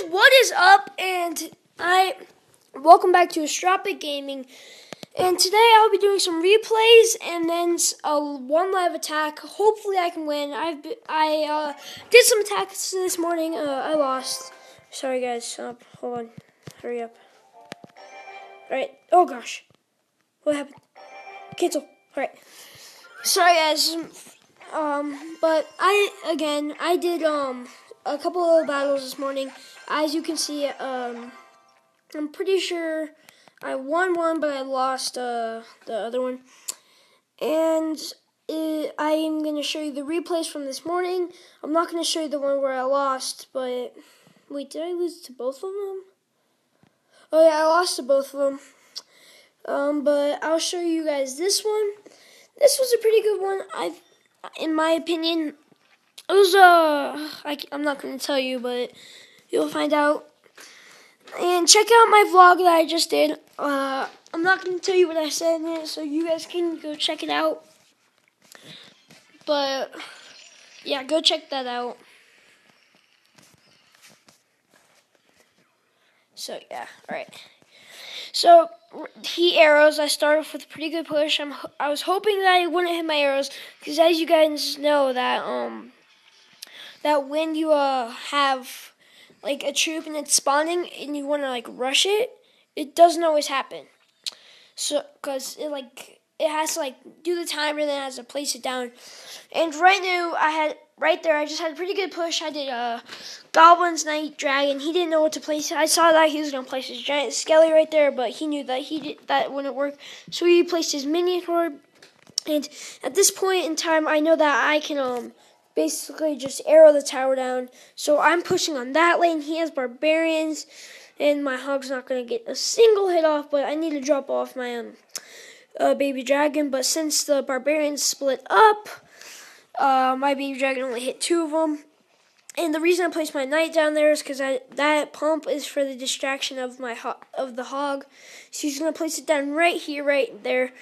guys, what is up? And I welcome back to Astropic Gaming. And today I'll be doing some replays and then a one live attack. Hopefully I can win. I've I uh, did some attacks this morning. Uh, I lost. Sorry guys. Hold on. Hurry up. All right. Oh gosh. What happened? Cancel. All right. Sorry guys. Um, but I again I did um a couple of battles this morning. As you can see, um, I'm pretty sure I won one, but I lost uh, the other one. And it, I am going to show you the replays from this morning. I'm not going to show you the one where I lost, but wait, did I lose to both of them? Oh yeah, I lost to both of them. Um, but I'll show you guys this one. This was a pretty good one. I, in my opinion, it was uh I, I'm not gonna tell you, but you'll find out. And check out my vlog that I just did. Uh, I'm not gonna tell you what I said in it, so you guys can go check it out. But yeah, go check that out. So yeah, all right. So he arrows. I started off with a pretty good push. I'm I was hoping that I wouldn't hit my arrows because as you guys know that um that when you uh have like a troop and it's spawning and you want to like rush it, it doesn't always happen. So, cause it like it has to like do the timer, then it has to place it down. And right now, I had right there. I just had a pretty good push. I did a uh, Goblin's Knight Dragon. He didn't know what to place. I saw that he was gonna place his giant skelly right there, but he knew that he did that wouldn't work. So he placed his minion horde. And at this point in time, I know that I can um basically just arrow the tower down. So I'm pushing on that lane. He has barbarians, and my hog's not going to get a single hit off, but I need to drop off my um, uh, baby dragon. But since the barbarians split up, uh, my baby dragon only hit two of them. And the reason I placed my knight down there is because that pump is for the distraction of my of the hog. So he's gonna place it down right here, right there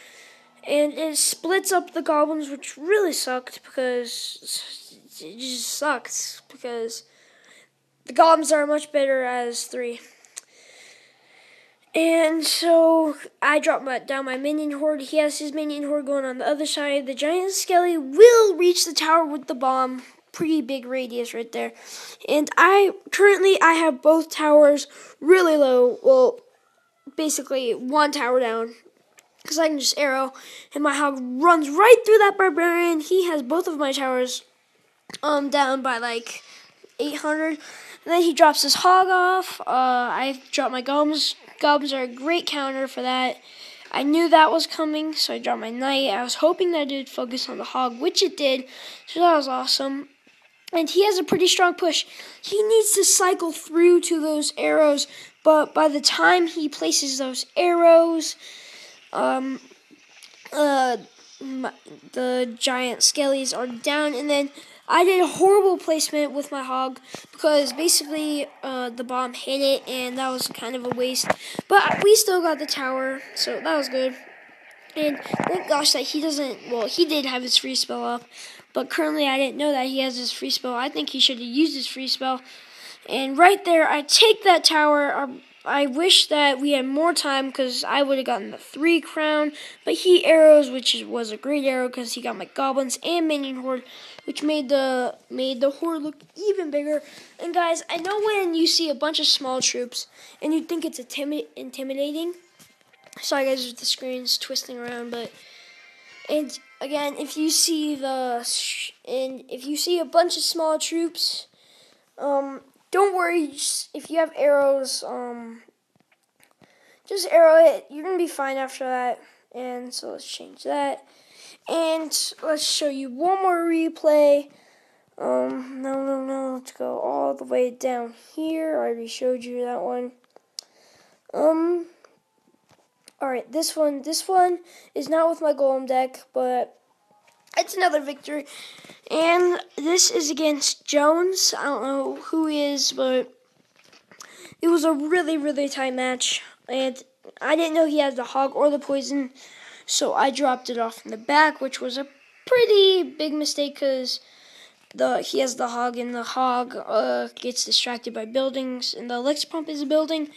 and it splits up the goblins, which really sucked because it just sucks because the goblins are much better as three. And so I dropped my, down my minion horde. He has his minion horde going on the other side. The giant skelly will reach the tower with the bomb. Pretty big radius right there. And I currently I have both towers really low. Well, basically one tower down because I can just arrow, and my hog runs right through that barbarian. He has both of my towers um down by like 800. And then he drops his hog off. Uh, I drop my gums. Gums are a great counter for that. I knew that was coming, so I dropped my knight. I was hoping that it would focus on the hog, which it did. So that was awesome. And he has a pretty strong push. He needs to cycle through to those arrows, but by the time he places those arrows, um, uh, the giant skellies are down, and then I did a horrible placement with my hog because basically uh, the bomb hit it, and that was kind of a waste. But we still got the tower, so that was good. And thank gosh that he doesn't. Well, he did have his freeze spell up, but currently I didn't know that he has his freeze spell. I think he should have used his freeze spell. And right there, I take that tower. Our I wish that we had more time because I would have gotten the three crown. But he arrows, which was a great arrow because he got my goblins and minion horde, which made the made the horde look even bigger. And guys, I know when you see a bunch of small troops and you think it's a timid intimidating. Sorry guys, the screen's twisting around, but and again, if you see the and if you see a bunch of small troops, um, don't worry if you have arrows. Um, just arrow it. You're gonna be fine after that. And so let's change that. And let's show you one more replay. Um, no, no, no. Let's go all the way down here. I already showed you that one. Um. All right, this one. This one is not with my golem deck, but it's another victory. And this is against Jones. I don't know who he is, but it was a really, really tight match. And I didn't know he had the hog or the poison, so I dropped it off in the back, which was a pretty big mistake because the he has the hog, and the hog uh, gets distracted by buildings, and the elixir pump is a building,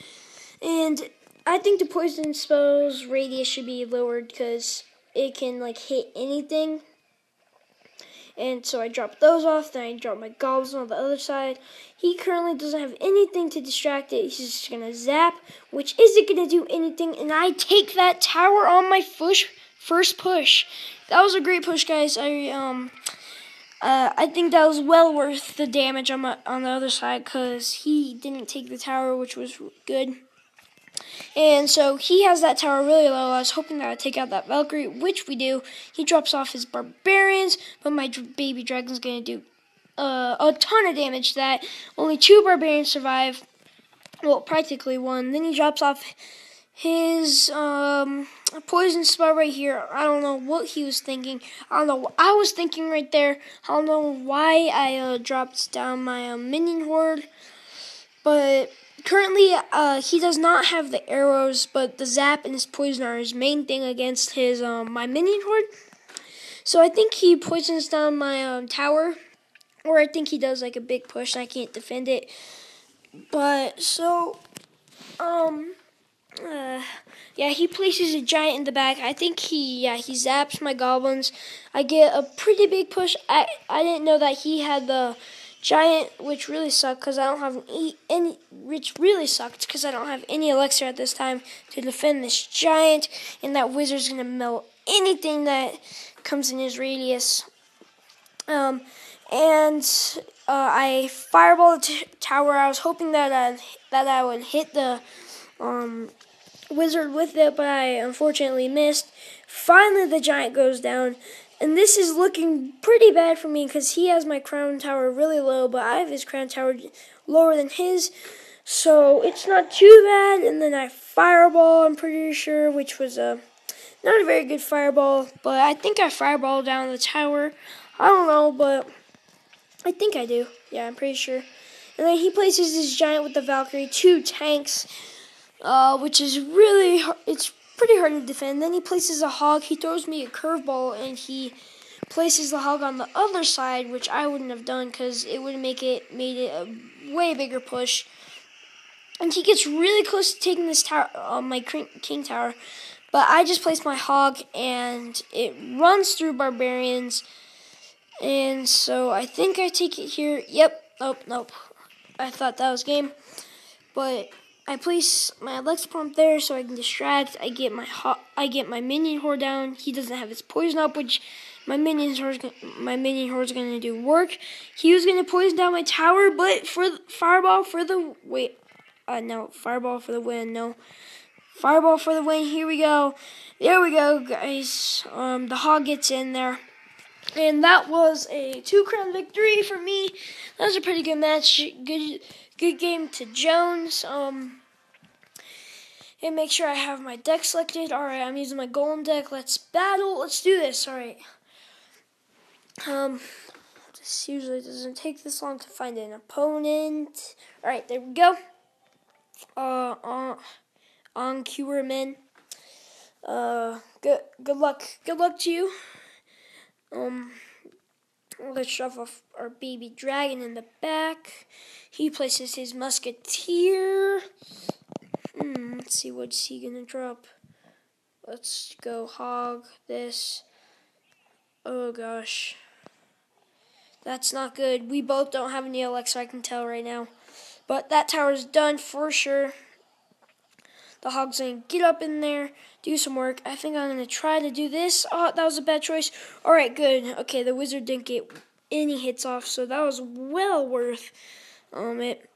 and I think the poison spell's radius should be lowered because it can like hit anything. And so I dropped those off, then I dropped my goblins on the other side. He currently doesn't have anything to distract it. He's just gonna zap, which isn't gonna do anything, and I take that tower on my push, first push. That was a great push, guys. I um uh, I think that was well worth the damage on my, on the other side because he didn't take the tower, which was good. And so he has that tower really low. I was hoping that I'd take out that Valkyrie, which we do. He drops off his barbarians, but my baby dragon's going to do uh, a ton of damage to that. Only two barbarians survive. Well, practically one. Then he drops off his um, poison spell right here. I don't know what he was thinking. I don't know what I was thinking right there. I don't know why I uh, dropped down my uh, minion horde. But currently, uh, he does not have the arrows, but the zap and his poison are his main thing against his um, my minion horde. So I think he poisons down my um, tower, or I think he does like a big push and I can't defend it. But so, um, uh, yeah, he places a giant in the back. I think he, yeah, he zaps my goblins. I get a pretty big push. I, I didn't know that he had the giant, which really sucked because I don't have any, which really sucked because I don't have any elixir at this time to defend this giant, and that wizard's gonna melt anything that comes in his radius. Um, and uh, I fireball the tower. I was hoping that I, that I would hit the um, wizard with it, but I unfortunately missed. Finally, the giant goes down. And this is looking pretty bad for me because he has my crown tower really low, but I have his crown tower lower than his. So it's not too bad. And then I fireball, I'm pretty sure, which was a not a very good fireball, but I think I fireball down the tower. I don't know, but I think I do. Yeah, I'm pretty sure. And then he places his giant with the Valkyrie, two tanks, uh, which is really it's pretty hard to defend. Then he places a hog. He throws me a curveball, and he places the hog on the other side, which I wouldn't have done because it would make it made it a way bigger push. And he gets really close to taking this tower, uh, my king tower, but I just placed my hog, and it runs through barbarians. And so I think I take it here. Yep. Nope. Nope. I thought that was game, but I place my elixir pump there so I can distract. I get my hot, I get my minion horde down. He doesn't have his poison up, which my minion horde my minion horde's gonna do work. He was gonna poison down my tower, but for the, fireball for the wait, uh no fireball for the win. No, fireball for the win. Here we go. There we go, guys. Um, the hog gets in there. And that was a two crown victory for me. That was a pretty good match. Good good game to Jones. Um, and make sure I have my deck selected. Alright, I'm using my golem deck. Let's battle. Let's do this. Alright. Um, this usually doesn't take this long to find an opponent. Alright, there we go. Uh, on, on Cureman. Uh, good, good luck. Good luck to you. Um, let's shove off our baby dragon in the back. He places his musketeer. Hmm, let's see what's he gonna drop. Let's go hog this. Oh gosh. That's not good. We both don't have any elixir, I can tell right now. But that tower's done for sure. The hog's gonna get up in there, do some work. I think I'm gonna try to do this. Oh, that was a bad choice. Alright, good. Okay, the wizard didn't get any hits off, so that was well worth um it.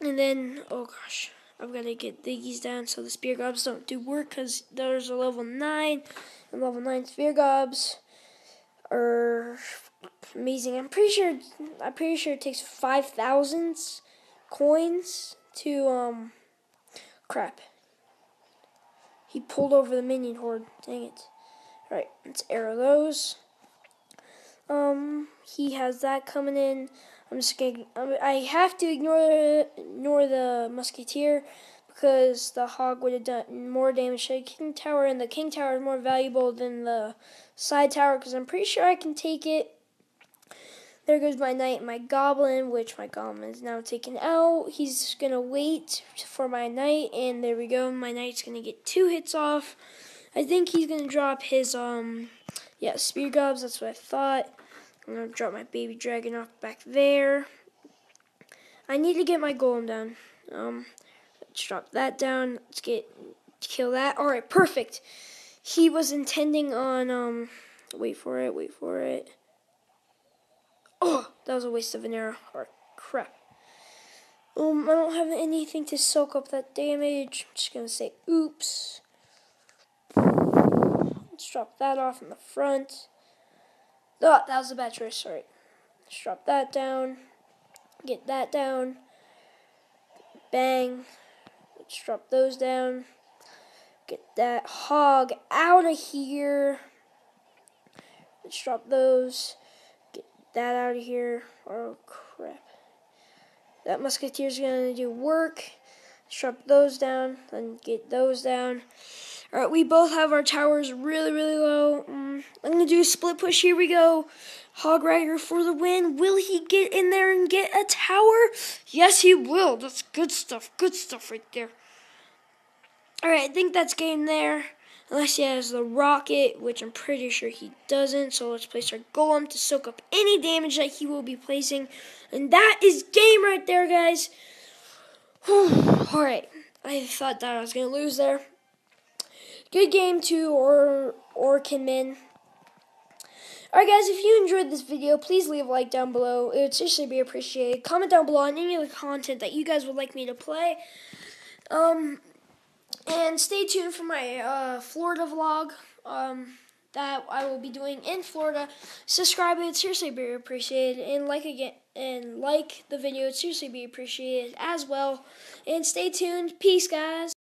And then, oh gosh, Got to get these down so the spear gobs don't do work because there's a level 9, and level 9 spear gobs are amazing. I'm pretty sure, I'm pretty sure it takes 5,000 coins to, um, crap. He pulled over the minion horde. Dang it. Alright, let's arrow those. Um, he has that coming in. I'm just gonna. I have to ignore ignore the musketeer because the hog would have done more damage to the king tower, and the king tower is more valuable than the side tower because I'm pretty sure I can take it. there goes my knight my goblin, which my goblin is now taken out. He's going to wait for my knight, and there we go. My knight's going to get two hits off. I think he's going to drop his, um, yeah, spear gobs. That's what I thought. I'm going to drop my baby dragon off back there. I need to get my golem down. Um, let's drop that down. Let's get, kill that. All right, perfect. He was intending on, um, wait for it, wait for it. Oh, that was a waste of an arrow. Or crap. Um, I don't have anything to soak up that damage. I'm just gonna say oops. Let's drop that off in the front. Oh, that was a bad choice, sorry. Let's drop that down. Get that down. Bang. Let's drop those down. Get that hog out of here. Let's drop those Get that out of here. Oh, crap. That musketeer's to do work. Drop those down, then get those down. Alright, we both have our towers really, really low. Um, I'm going to do a split push. Here we go. Hog Rider for the win. Will he get in there and get a tower? Yes, he will. That's good stuff. Good stuff right there. Alright, I think that's game there. Unless he has the rocket, which I'm pretty sure he doesn't. So let's place our golem to soak up any damage that he will be placing. And that is game right there, guys. Alright. I thought that I was going to lose there. Good game to or Orkinman. Alright guys, if you enjoyed this video, please leave a like down below. It would seriously be appreciated. Comment down below on any of the content that you guys would like me to play. Um, and stay tuned for my uh, Florida vlog um, that I will be doing in Florida. Subscribe, it seriously be appreciated, and like again and like the video, it seriously be appreciated as well. And stay tuned. Peace, guys.